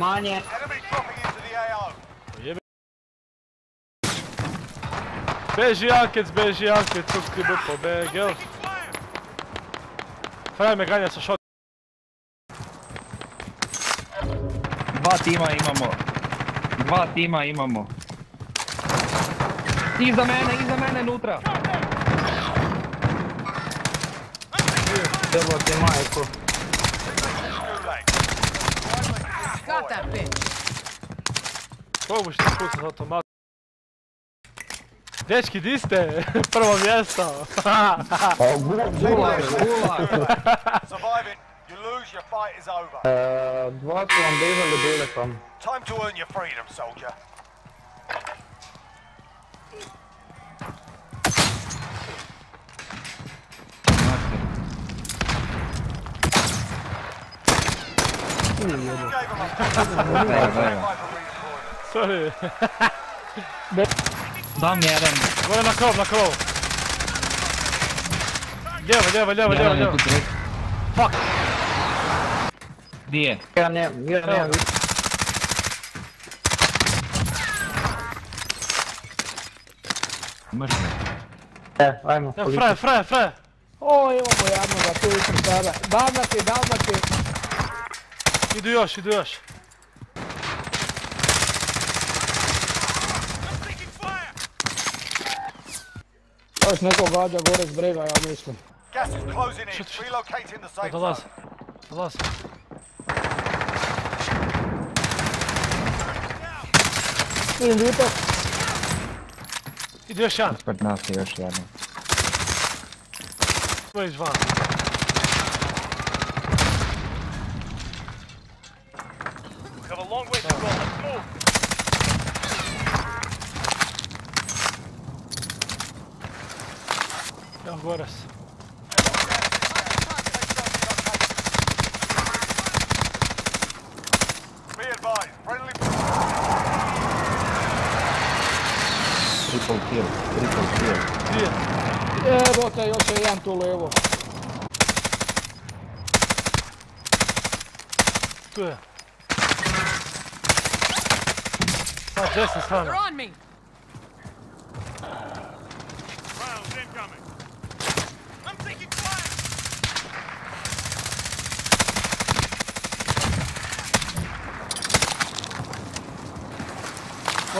Manje. Beži Ankec, beži Ankec, cuk ti bupo, begel. Fraj me ganja sa šot. Dva tima imamo. Dva tima imamo. Iza mene, iza mene, nutra. Evo ti majku. Gulag. Got that bitch. Što spuca za automat. Dečki, di ste? Prvo mjesto. Gulag, gulag. Survive it. You lose, your fight is over. E, dva su vam bježali buletom. Time to earn your freedom, soldier. Evo. redeployment. Sorry. Dam jedan. Gore na krov, na krov. Lijevo, lijevo, lijevo, lijevo, Jedan je lijevo. Fuck. Di je? Ne, ja ne, Evo. Mršno. e, ajmo. Fraje, fraje, fraje. O, imamo jednoga tu ispred sebe. Davna ti, davna ti. Idu još, idu još. Još neko gađa gore s brega, ja mislim. Gas is closing in. Relocating the safe Dolaz. zone. Dolaz. Vidim Vito. Idu još jedan. Ispred nas je još jedan. Ovo je van. Evo gore su. Be advised. Friendly. Triple kill, triple kill. Dvije. Evo te, još je jedan tu levo. Tu je. Sad desna strana. They're on me. Rounds incoming.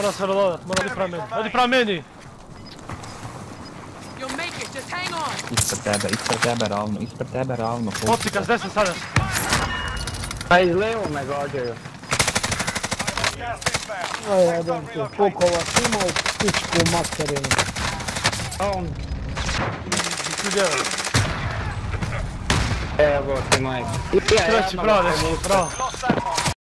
Moram se reloadat, moram biti prema meni. Odi prema meni! You'll make it. Just hang on. Ispred tebe, ispred tebe ravno, ispred tebe ravno. Popcika s desne strane. A iz levo me gađaju. O, jedan ti, Pukovac imao pičku materinu. A on, Tu evo ti Treći, bravo, bravo.